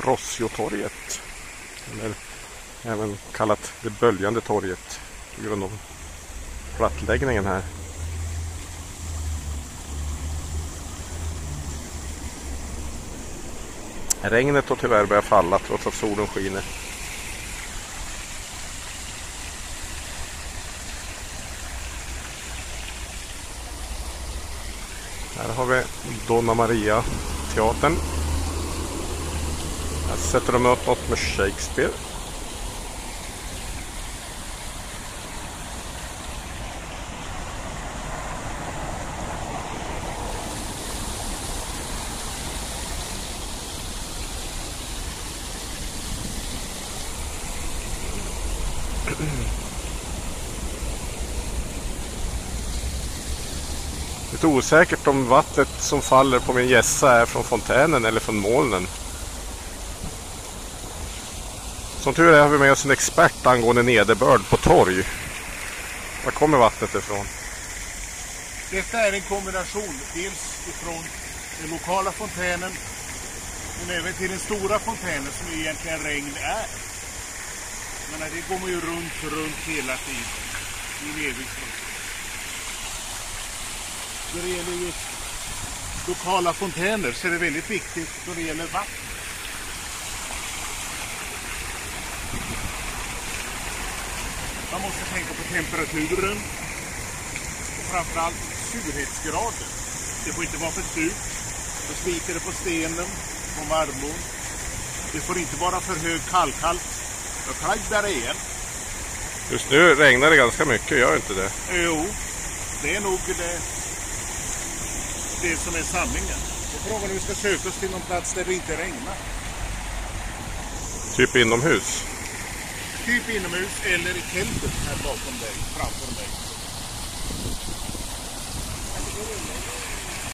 Rossiotorget. Eller även kallat det böljande torget på grund av plattläggningen här. Regnet har tyvärr börjat falla trots att solen skiner. Här har vi Donna Maria-teatern. Här sätter de upp något med Shakespeare. Lite osäkert om vattnet som faller på min gässa är från fontänen eller från molnen. Som tur är har vi med oss en expert angående nederbörd på torg. Var kommer vattnet ifrån? Detta är en kombination dels ifrån den lokala fontänen men även till den stora fontänen som egentligen regn är. Men det går man ju runt, runt hela tiden i en evig det gäller just lokala fontäner så är det väldigt viktigt då det gäller vatten. Man måste tänka på temperaturen och framförallt surhetsgraden. Det får inte vara för surt. Då sliter det på stenen, på marmorn. Det får inte vara för hög kalkhalt. Då kladdar det igen. Just nu regnar det ganska mycket, gör inte det? Jo, det är nog det, det som är sanningen. Och frågan är om vi ska söka oss till någon plats där det inte regnar. Typ inomhus. Typ inomhus eller i tältet här bakom dig, framför dig.